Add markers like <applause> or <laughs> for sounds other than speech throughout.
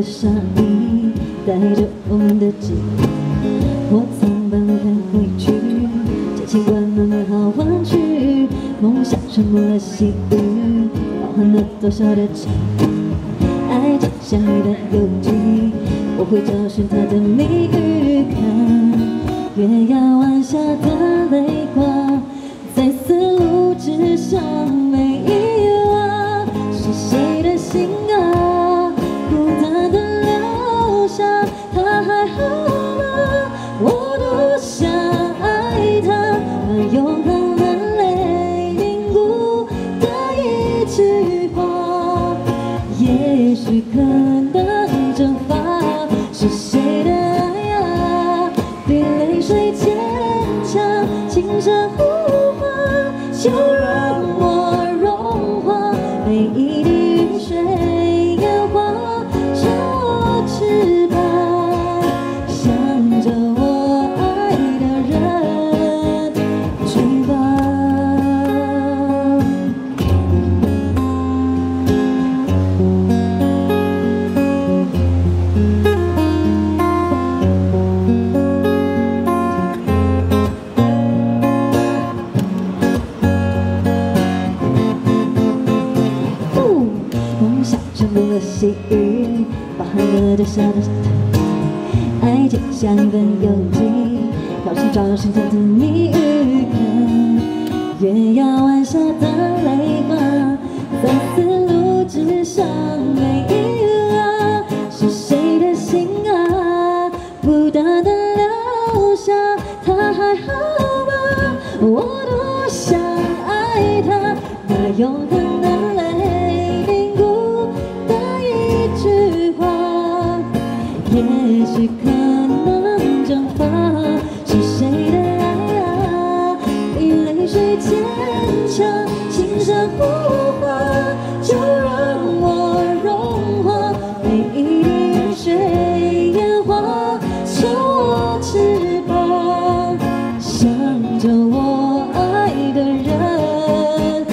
的沙砾，带着我们的记忆，我曾奔赶回去，这情关慢慢好弯曲，梦想沉默了细雨，包含了多少的情爱情相遇的邮寄，我会找寻它的谜语，看月牙湾下的泪光，在丝路之上。也沉默了细雨，包含了多少的爱情像一本游记，要寻找寻着的谜语，看月牙湾下的泪花，在丝路之上没遗忘，是谁的心啊，不断的留下，他还好吗？我多想爱他，那永恒的也许可能蒸发，是谁的爱啊？比泪水坚强，轻声呼唤，就让我融化每一滴雨水烟花，成我翅膀，向着我爱的人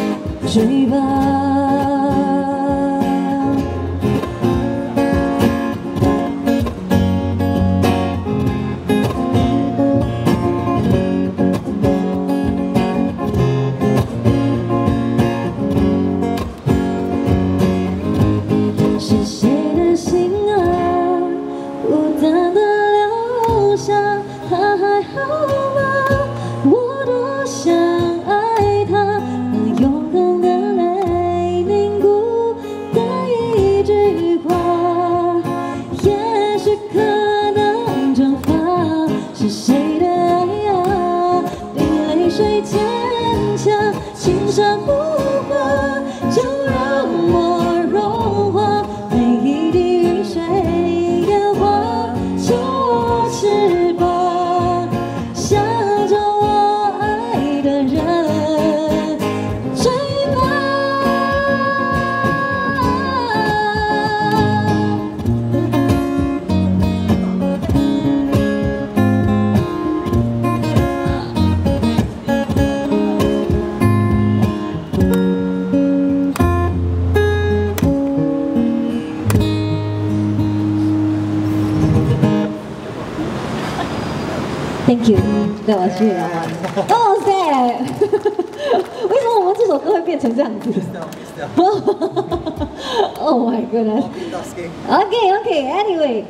追吧。好吗？我多想爱他，那永恒的泪凝固的一句话，也许可能蒸发，是谁的爱啊？比泪水坚强，轻声呼 Thank you，that was 月牙湾。Oh, sad <laughs> 为什么我们这首歌会变成这样子？<laughs> Oh my goodness. Okay, okay. Anyway,